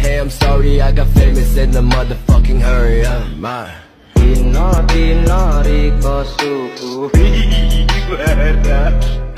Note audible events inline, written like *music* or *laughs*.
hey, I'm sorry I got famous in the motherfucking hurry uh, my. Ina *laughs*